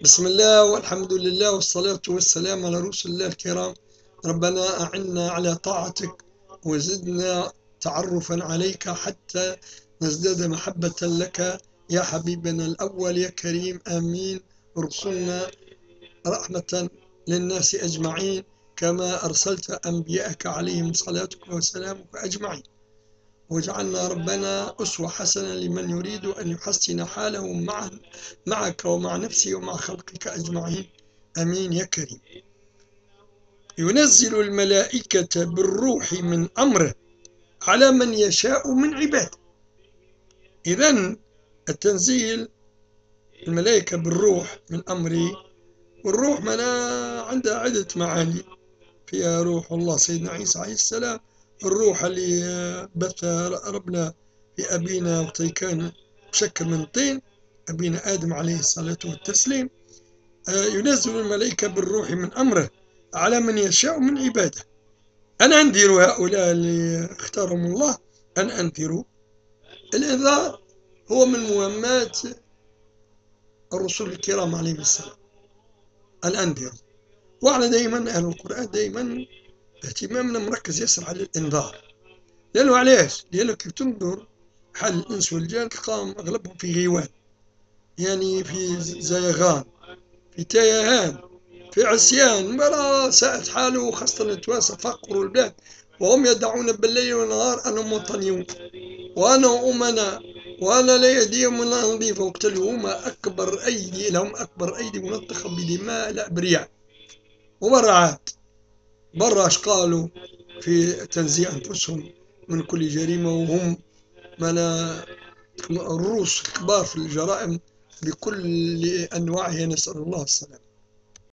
بسم الله والحمد لله والصلاة والسلام على رسل الله الكرام. ربنا أعنا على طاعتك وزدنا تعرفا عليك حتى نزداد محبة لك. يا حبيبنا الأول يا كريم آمين. ارسلنا رحمة للناس أجمعين كما أرسلت أنبياءك عليهم صلاتك وسلامك أجمعين. واجعلنا ربنا أسوة حسنة لمن يريد أن يحسن حاله مع معك ومع نفسه ومع خلقك أجمعين. أمين يا كريم. ينزل الملائكة بالروح من أمره على من يشاء من عباده. إذا التنزيل الملائكة بالروح من أمره والروح منا عندها عدة معاني. فيها روح الله سيدنا عيسى عليه السلام الروح اللي بث ربنا في أبينا وقت كان مشكل من طين أبينا آدم عليه الصلاة والتسليم آه، ينزل الملائكة بالروح من أمره على من يشاء من عباده. أن أنذروا هؤلاء اللي اختارهم الله أن أنذروا الإنذار هو من مهمات الرسول الكرام عليهم السلام. أن أنذروا وعلى دائما أهل القرآن دائما اهتمامنا مركز ياسر على الإنذار. لأنه علاش؟ لأنه كيف تنظر حال الإنس والجان تلقاهم أغلبهم في غيوان. يعني في زيغان في تيهان في عصيان. مرة ساءت حاله خاصة التوانسة فقروا البلاد وهم يدعون بالليل والنهار أنهم وطنيون وأنا أمنا وأنا لا يديهم من نظيفة وقتلوا أكبر أيدي لهم أكبر أيدي منطقة بدماء الأبرياء. ومرعات برا اش قالوا في تنزيع أنفسهم من كل جريمة وهم من الروس الكبار في الجرائم بكل أنواعها. نسأل الله السلامة.